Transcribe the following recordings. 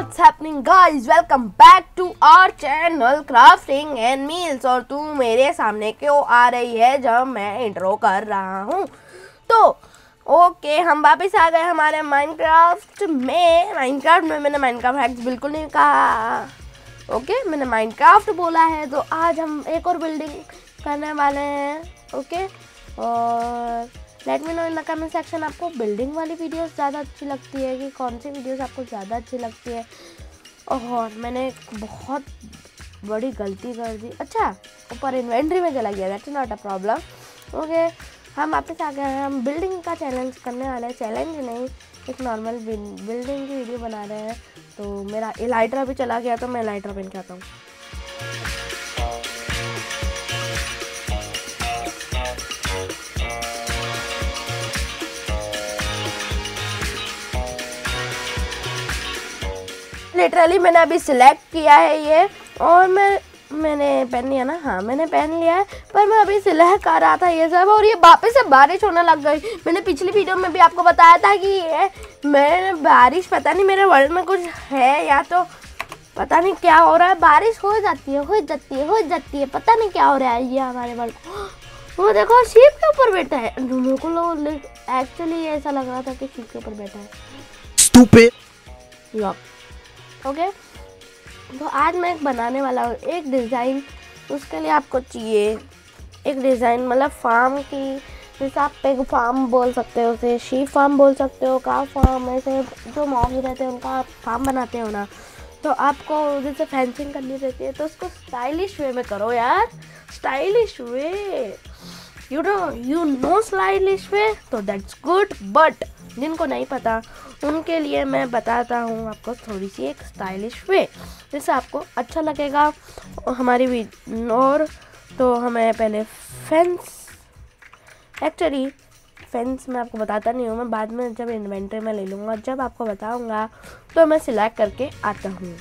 what's happening, guys? Welcome back to our channel, crafting and meals. और तू मेरे सामने क्यों आ रही है जब मैं इंट्रो कर रहा हूँ? तो ओके हम वापस आ गए हमारे माइनक्राफ्ट में। माइनक्राफ्ट में मैंने माइनक्राफ्ट हैक्स बिल्कुल नहीं कहा। ओके मैंने माइनक्राफ्ट बोला है तो आज हम एक और बिल्डिंग करने वाले हैं। ओके और let me know in the comment section आपको बिल्डिंग वाली वीडियोस ज़्यादा अच्छी लगती है कि कौन सी वीडियोस आपको ज़्यादा अच्छी लगती है? और मैंने बहुत बड़ी गलती कर दी। अच्छा ऊपर इन्वेंट्री में चला गया। That's not a problem okay हम वापस आ गए हैं। हम बिल्डिंग का चैलेंज करने वाले हैं। चैलेंज नहीं, एक नॉर्मल बिल्डिंग की वीडियो बना रहे हैं। तो मेरा इलाइट्रा भी चला गया तो मैं इलाइट्रा पहन के आता हूँ। लिटरली मैंने अभी सिलेक्ट किया है ये और मैं मैंने पहन लिया ना? हाँ मैंने पहन लिया है पर मैं अभी सिलेक्ट कर रहा था ये सब और ये वापस से बारिश होने लग गई। मैंने पिछली वीडियो में भी आपको बताया था कि ये मैं बारिश पता नहीं मेरे वर्ल्ड में कुछ है या तो पता नहीं क्या हो रहा है। बारिश हो जाती है हो जाती है हो जाती है पता नहीं क्या हो रहा है ये हमारे वर्ल्ड वो देखो शीप के ऊपर बैठा है। मेरे को एक्चुअली ऐसा लग रहा था कि शीप के ऊपर बैठा है. ओके? तो आज मैं एक बनाने वाला हूँ। एक डिज़ाइन उसके लिए आपको चाहिए एक डिज़ाइन मतलब फार्म की, जैसे आप पेग फार्म बोल सकते हो, उसे शीप फार्म बोल सकते हो का फार्म ऐसे जो मॉब रहते हैं, उनका फार्म बनाते हो ना। तो आपको जैसे फेंसिंग करनी रहती है तो उसको स्टाइलिश वे में करो यार। Stylish way you know you know stylish way तो दैट्स गुड बट जिनको नहीं पता, उनके लिए मैं बताता हूँ आपको थोड़ी सी एक स्टाइलिश वे जिससे आपको अच्छा लगेगा हमारी और तो हमें पहले फेंस एक्चुअली फेंस मैं आपको बताता नहीं हूँ, मैं बाद में जब इन्वेंट्री में ले लूँगा, जब आपको बताऊँगा तो मैं सिलेक्ट करके आता हूँ।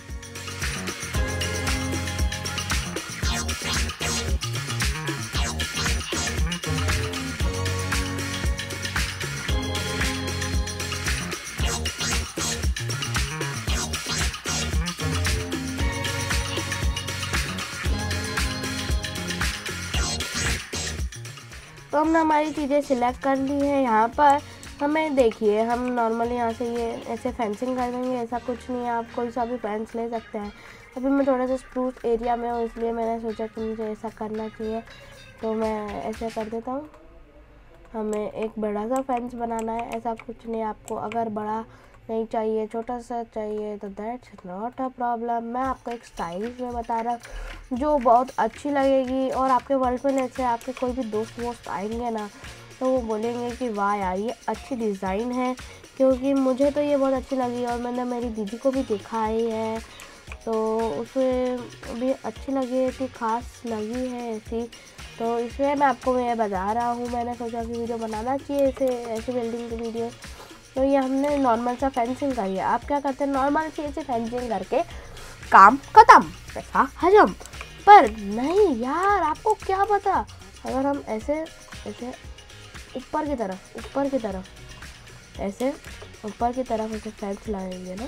तो हमने हमारी चीज़ें सिलेक्ट कर ली है। यहाँ पर हमें देखिए, हम नॉर्मली यहाँ से ये ऐसे फेंसिंग कर देंगे, ऐसा कुछ नहीं है। आप कोई सा भी फेंस ले सकते हैं। अभी मैं थोड़ा सा स्प्रूस एरिया में हूँ, इसलिए मैंने सोचा कि मुझे ऐसा करना चाहिए। तो मैं ऐसे कर देता हूँ। हमें एक बड़ा सा फेंस बनाना है। ऐसा कुछ नहीं, आपको अगर बड़ा नहीं चाहिए, छोटा सा चाहिए तो दैट्स नॉट अ प्रॉब्लम मैं आपको एक स्टाइलिश में बता रहा हूँ, जो बहुत अच्छी लगेगी और आपके वर्ल्ड में जैसे आपके कोई भी दोस्त वोस्त आएँगे ना तो वो बोलेंगे कि वाह यार, ये अच्छी डिज़ाइन है, क्योंकि मुझे तो ये बहुत अच्छी लगी और मैंने मेरी दीदी को भी दिखाई है तो उसे भी अच्छी लगी थी खास लगी है ऐसी। तो इसलिए मैं आपको मैं बता रहा हूँ, मैंने सोचा कि वीडियो बनाना चाहिए ऐसे ऐसे बिल्डिंग की वीडियो। तो ये हमने नॉर्मल सा फेंसिंग करी है। आप क्या करते हैं? नॉर्मल सी ऐसे फेंसिंग करके काम ख़त्म, पैसा हजम। पर नहीं यार, आपको क्या पता? अगर हम ऐसे ऐसे ऊपर की तरफ़, ऊपर की तरफ़, ऐसे ऊपर की तरफ़ ऐसे फेंस लगाएँगे ना,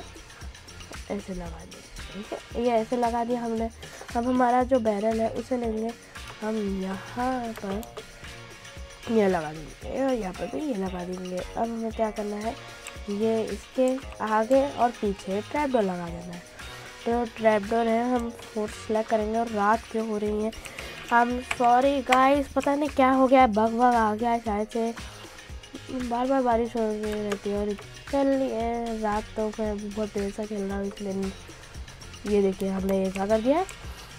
ऐसे लगा देंगे, ठीक है? ये ऐसे लगा दिया हमने। अब हमारा जो बैरल है, उसे लेंगे हम यहाँ पर। ये लगा देंगे और यहाँ पर भी ये लगा देंगे अब हमें क्या करना है, ये इसके आगे और पीछे ट्रैपडोर लगा देना है। तो ट्रैपडोर है, हम फोर्स सेलेक्ट करेंगे और रात क्यों हो रही है? हम सॉरी गाइस, पता नहीं क्या हो गया है बग बग आ गया है शायद से बार बार बारिश हो रही रहती है और ये रात तो मैं बहुत देर से खेल रहा हूँ, इसलिए ये देखिए, हमने ऐसा कर दिया है।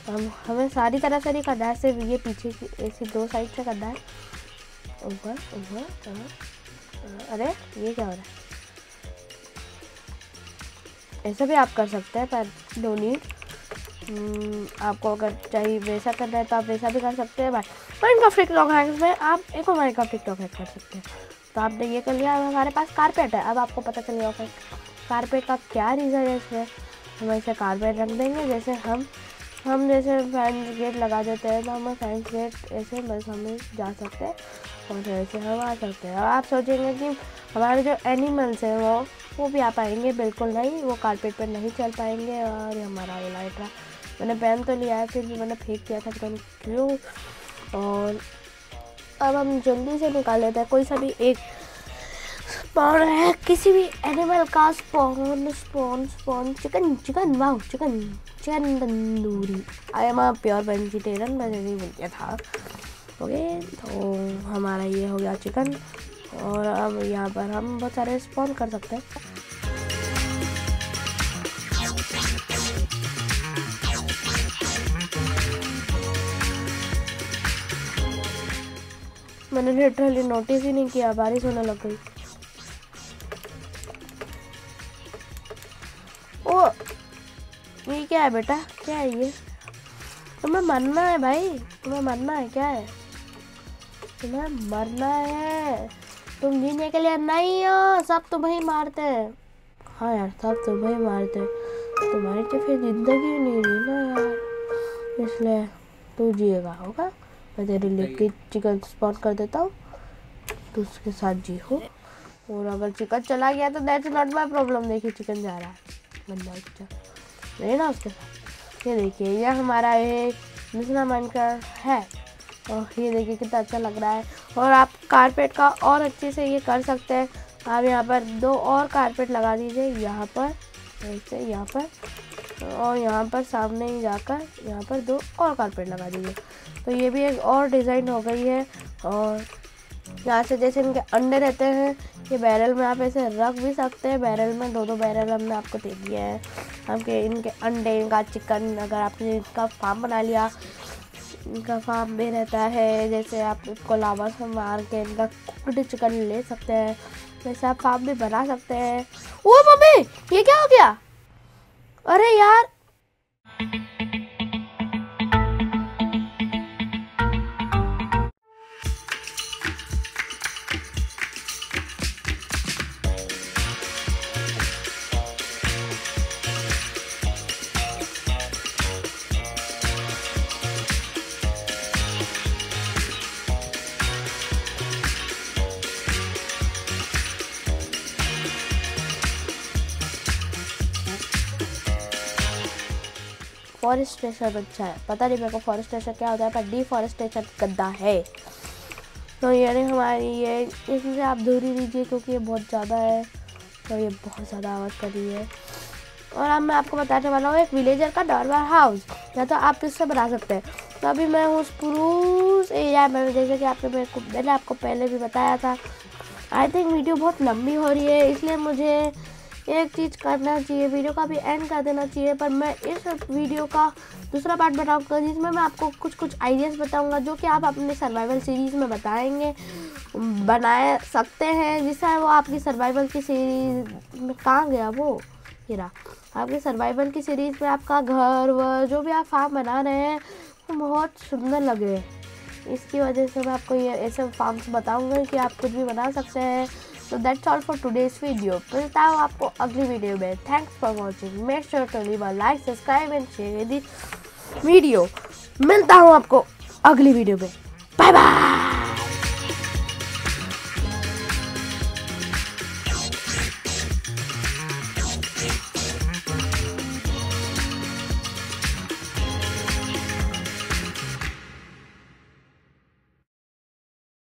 हम, हमें सारी तरह से नहीं करना है, सिर्फ़ ये पीछे की, ऐसी दो साइड से करना है। ऊपर ऊपर अरे, ये क्या हो रहा है? ऐसा भी आप कर सकते हैं, पर नो नीड आपको अगर चाहिए वैसा करना है तो आप वैसा भी कर सकते हैं भाई माइंड का फ्लिक लॉक में आप एक और माइंड का फ्लिक लॉक हैक कर सकते हैं। तो आपने ये कर लिया हमारे पास कारपेट है। अब आपको पता चल गया होगा कारपेट का क्या रीज़न है इसमें। हम ऐसे कारपेट रख देंगे, जैसे हम हम जैसे फैंस गेट लगा देते हैं तो हम फैंस गेट ऐसे बस हमें जा सकते हैं। और ऐसे, हम आ सकते हैं। और आप सोचेंगे कि हमारे जो एनिमल्स हैं वो वो भी आ पाएँगे, बिल्कुल नहीं। वो कारपेट पर नहीं चल पाएँगे और हमारा ये लाइट रहा। मैंने पहन तो लिया है, फिर भी मैंने फेंक दिया था, पता नहीं क्यों। और अब हम जल्दी से निकाल लेते हैं। कोई सा भी एक स्पॉन है, किसी भी एनिमल का spawn spawn spawn chicken chicken वाह chicken chicken tandoori. I am pure vegetarian मैंने नहीं बोल दिया था। ओके तो हमारा ये हो गया चिकन। और अब यहाँ पर हम बहुत सारे स्पॉन कर सकते हैं। मैंने लिटरली नोटिस ही नहीं किया, बारिश होने लग गई। ओ, ये क्या है बेटा? क्या है ये? तुम्हें मरना है भाई, तुम्हें मरना है, क्या है? तुम्हें मरना है। तुम जीने के लिए नहीं हो सब तुम्हें मारते हैं। हाँ यार सब तुम्हें मारते हैं। तुम्हारी तो फिर ज़िंदगी नहीं रही ना यार। इसलिए तू जिएगा होगा? मैं तेरे लिए चिकन स्पॉट कर देता हूँ। तो उसके साथ जी हो और अगर चिकन चला गया तो दैट्स नॉट माई प्रॉब्लम देखिए चिकन जा रहा है। बंदा बच्चा नहीं ना उसके साथ। ये देखिए यह हमारा ये दूसरा मन का है। और ये देखिए कितना अच्छा लग रहा है। और आप कारपेट का और अच्छे से ये कर सकते हैं। आप यहाँ पर दो और कारपेट लगा दीजिए, यहाँ पर, ऐसे यहाँ पर, और यहाँ पर सामने ही जाकर यहाँ पर दो और कारपेट लगा दीजिए। तो ये भी एक और डिज़ाइन हो गई है, और यहाँ से जैसे इनके अंडे रहते हैं, ये बैरल में आप ऐसे रख भी सकते हैं। बैरल में दो दो बैरल हमने आपको दे दिए हैं। आपके इनके अंडे, इनका चिकन, अगर आपने इनका फार्म बना लिया इनका फार्म भी रहता है, जैसे आप इसको लावा से मार के इनका कुकड चिकन ले सकते हैं वैसे आप फार्म भी बना सकते हैं। ओ, मम्मी, ये क्या हो गया? अरे यार! फॉरेस्टेशन अच्छा है। पता नहीं मेरे को फॉरेस्टेशन क्या होता है, पर डिफॉरेस्टेशन गद्दा है। तो ये हमारी ये इसमें आप दूरी दीजिए क्योंकि ये बहुत ज़्यादा है तो ये बहुत ज़्यादा आवाज़ कर रही है। और अब मैं आपको बताने वाला हूँ, एक विलेजर का नॉर्मल हाउस या तो आप इससे बना सकते हैं। तो अभी मैं उस पुरूस एरिया में, जैसे कि आपने मेरे को, मैंने आपको पहले भी बताया था। आई थिंक वीडियो बहुत लंबी हो रही है, इसलिए मुझे एक चीज़ करना चाहिए, वीडियो का भी एंड कर देना चाहिए, पर मैं इस वीडियो का दूसरा पार्ट बताऊँगा, जिसमें मैं आपको कुछ कुछ आइडियाज़ बताऊँगा, जो कि आप अपने सर्वाइवल सीरीज़ में बताएँगे बना सकते हैं, जिससे वो आपकी सर्वाइवल की सीरीज़ में कहाँ गया वो? हीरा आपके सर्वाइवल की सीरीज़ में आपका घर व जो भी आप फार्म बना रहे हैं, वो बहुत सुंदर लग। रहे हैं इसकी वजह से मैं आपको ये, ऐसे फार्म्स बताऊँगा कि आप कुछ भी बना सकते हैं। So that's all for today's video मिलता हूँ आपको अगली वीडियो में thanks for watching make sure to leave a like subscribe and share this video मिलता हूँ आपको अगली वीडियो में. Bye bye